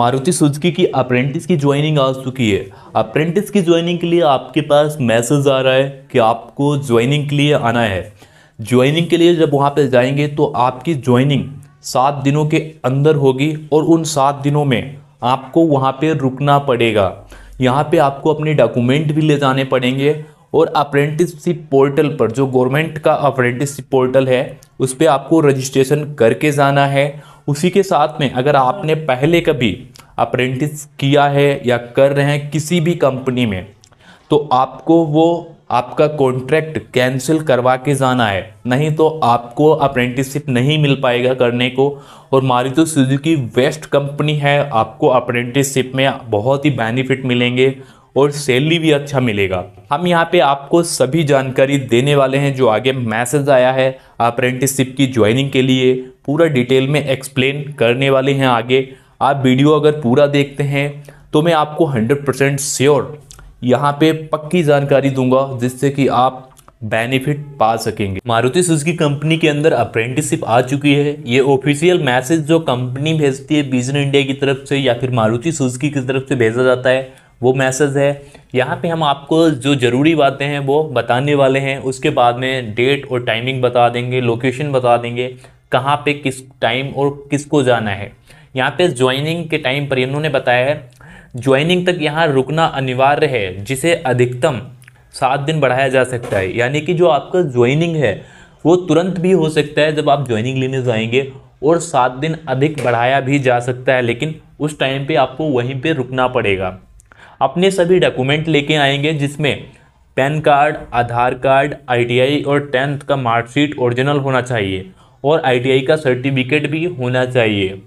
Maruti Suzuki की apprentice की joining आ चुकी है। अप्रेंटिस की ज्वाइनिंग के लिए आपके पास मैसेज आ रहा है कि आपको ज्वाइनिंग के लिए आना है। ज्वाइनिंग के लिए जब वहाँ पर जाएँगे तो आपकी ज्वाइनिंग सात दिनों के अंदर होगी और उन सात दिनों में आपको वहाँ पर रुकना पड़ेगा। यहाँ पे आपको अपने डॉक्यूमेंट भी ले जाने पड़ेंगे और अप्रेंटिसशिप पोर्टल पर जो गवर्नमेंट का अप्रेंटिसशिप पोर्टल है, उस पर आपको रजिस्ट्रेशन करके जाना है। उसी के साथ में अगर आपने पहले कभी अप्रेंटिस किया है या कर रहे हैं किसी भी कंपनी में तो आपको वो, आपका कॉन्ट्रैक्ट कैंसिल करवा के जाना है। नहीं तो आपको अप्रेंटिसशिप नहीं मिल पाएगा करने को। और मारुति सुजुकी वेस्ट कंपनी है, आपको अप्रेंटिसशिप में बहुत ही बेनिफिट मिलेंगे और सैलरी भी अच्छा मिलेगा। हम यहाँ पे आपको सभी जानकारी देने वाले हैं जो आगे मैसेज आया है अप्रेंटिसशिप की ज्वाइनिंग के लिए। पूरा डिटेल में एक्सप्लेन करने वाले हैं आगे। आप वीडियो अगर पूरा देखते हैं तो मैं आपको 100% परसेंट श्योर यहाँ पे पक्की जानकारी दूँगा, जिससे कि आप बेनिफिट पा सकेंगे। मारुति सुजुकी कंपनी के अंदर अप्रेंटिसशिप आ चुकी है। ये ऑफिशियल मैसेज जो कंपनी भेजती है बिजन इंडिया की तरफ़ से या फिर मारुति सुजुकी की तरफ़ से भेजा जाता है, वो मैसेज है। यहाँ पे हम आपको जो ज़रूरी बातें हैं, वो बताने वाले हैं। उसके बाद में डेट और टाइमिंग बता देंगे लोकेशन बता देंगे, कहाँ पे किस टाइम और किसको जाना है। यहाँ पे ज्वाइनिंग के टाइम पर इन्होंने बताया है ज्वाइनिंग तक यहाँ रुकना अनिवार्य है, जिसे अधिकतम सात दिन बढ़ाया जा सकता है। यानी कि जो आपका ज्वाइनिंग है, वो तुरंत भी हो सकता है जब आप ज्वाइनिंग लेने जाएँगे और सात दिन अधिक बढ़ाया भी जा सकता है, लेकिन उस टाइम पे आपको वहीं पे रुकना पड़ेगा। अपने सभी डॉक्यूमेंट लेके आएँगे, जिसमें PAN card, Aadhaar card ITI और टेंथ का मार्कशीट ओरिजिनल होना चाहिए। और आईटीआई का सर्टिफिकेट भी होना चाहिए।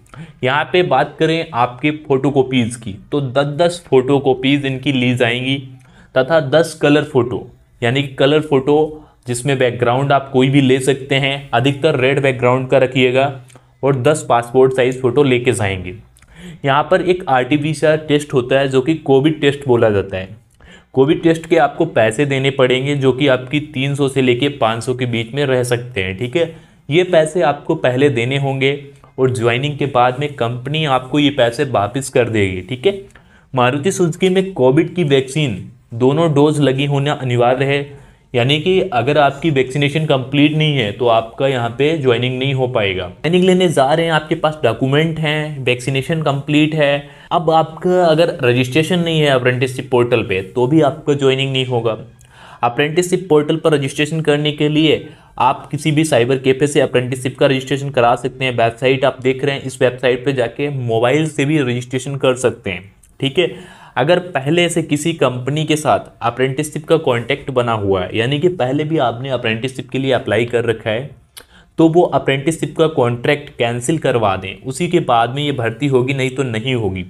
यहाँ पे बात करें आपके फ़ोटोकॉपीज़ की तो दस दस फ़ोटोकॉपीज़ इनकी ली जाएँगी तथा दस कलर फ़ोटो यानी कि कलर फ़ोटो जिसमें बैकग्राउंड आप कोई भी ले सकते हैं, अधिकतर रेड बैकग्राउंड का रखिएगा और दस पासपोर्ट साइज़ फ़ोटो लेके जाएँगे। यहाँ पर एक आर टेस्ट होता है जो कि कोविड टेस्ट बोला जाता है। कोविड टेस्ट के आपको पैसे देने पड़ेंगे जो कि आपकी 300 से लेके 500 के बीच में रह सकते हैं, ठीक है? ये पैसे आपको पहले देने होंगे और ज्वाइनिंग के बाद में कंपनी आपको ये पैसे वापस कर देगी, ठीक है? मारुति सुजुकी में कोविड की वैक्सीन, दोनों डोज लगी होना अनिवार्य है। यानी कि अगर आपकी वैक्सीनेशन कंप्लीट नहीं है तो आपका यहाँ पे ज्वाइनिंग नहीं हो पाएगा। ज्वाइनिंग लेने जा रहे हैं, आपके पास डॉक्यूमेंट हैं, वैक्सीनेशन कंप्लीट है। अब आपका अगर रजिस्ट्रेशन नहीं है अप्रेंटिसशिप पोर्टल पे तो भी आपका ज्वाइनिंग नहीं होगा। अप्रेंटिसशिप पोर्टल पर रजिस्ट्रेशन करने के लिए आप किसी भी साइबर कैफ़े से अप्रेंटिसशिप का रजिस्ट्रेशन करा सकते हैं। वेबसाइट आप देख रहे हैं, इस वेबसाइट पर जाके मोबाइल से भी रजिस्ट्रेशन कर सकते हैं। ठीक है? अगर पहले से किसी कंपनी के साथ अप्रेंटिसशिप का कॉन्टैक्ट बना हुआ है, यानी कि पहले भी आपने अप्रेंटिसशिप के लिए अप्लाई कर रखा है तो वो अप्रेंटिसशिप का कॉन्ट्रैक्ट कैंसिल करवा दें। उसी के बाद में ये भर्ती होगी, नहीं तो नहीं होगी।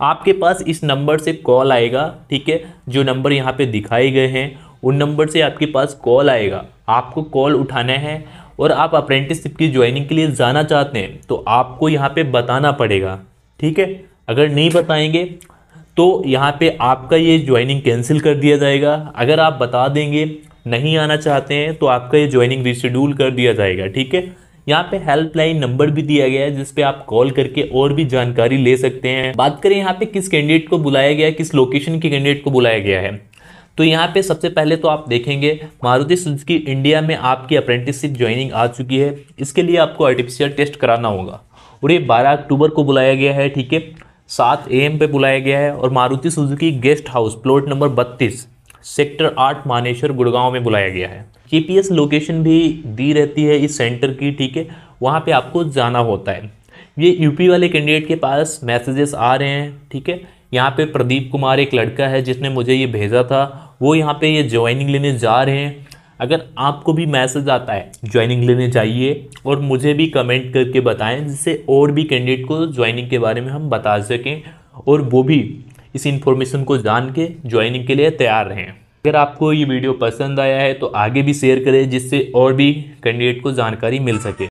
आपके पास इस नंबर से कॉल आएगा, ठीक है? जो नंबर यहाँ पे दिखाए गए हैं उन नंबर से आपके पास कॉल आएगा। आपको कॉल उठाना है और आप अप्रेंटिसशिप की ज्वाइनिंग के लिए जाना चाहते हैं तो आपको यहाँ पे बताना पड़ेगा। ठीक है? अगर नहीं बताएँगे तो यहाँ पे आपका ये ज्वाइनिंग कैंसिल कर दिया जाएगा। अगर आप बता देंगे नहीं आना चाहते हैं तो आपका ये ज्वाइनिंग रिशेड्यूल कर दिया जाएगा। ठीक है? यहाँ पे हेल्पलाइन नंबर भी दिया गया है जिसपे आप कॉल करके और भी जानकारी ले सकते हैं। बात करें यहाँ पे किस कैंडिडेट को बुलाया गया है, किस लोकेशन के कैंडिडेट को बुलाया गया है। तो यहाँ पे सबसे पहले तो आप देखेंगे, मारुति सुजुकी इंडिया में आपकी अप्रेंटिसशिप ज्वाइनिंग आ चुकी है। इसके लिए आपको आर्टिफिशियल टेस्ट कराना होगा। और ये 12 अक्टूबर को बुलाया गया है, ठीक है? सात ए एम पे बुलाया गया है और Maruti Suzuki guest house plot number बत्तीस सेक्टर आठ, मानेश्वर, गुड़गांव में बुलाया गया है। जीपीएस लोकेशन भी दी रहती है इस सेंटर की, ठीक है? वहाँ पे आपको जाना होता है। ये यूपी वाले कैंडिडेट के पास मैसेजेस आ रहे हैं, ठीक है? यहाँ पे प्रदीप कुमार एक लड़का है जिसने मुझे ये भेजा था। वो यहाँ पे ये ज्वाइनिंग लेने जा रहे हैं। अगर आपको भी मैसेज आता है ज्वाइनिंग लेने जाइए और मुझे भी कमेंट करके बताएँ, जिससे और भी कैंडिडेट को ज्वाइनिंग के बारे में हम बता सकें और वो भी इस इन्फॉर्मेशन को जान के ज्वाइनिंग के लिए तैयार रहें। अगर आपको ये वीडियो पसंद आया है तो आगे भी शेयर करें, जिससे और भी कैंडिडेट को जानकारी मिल सके।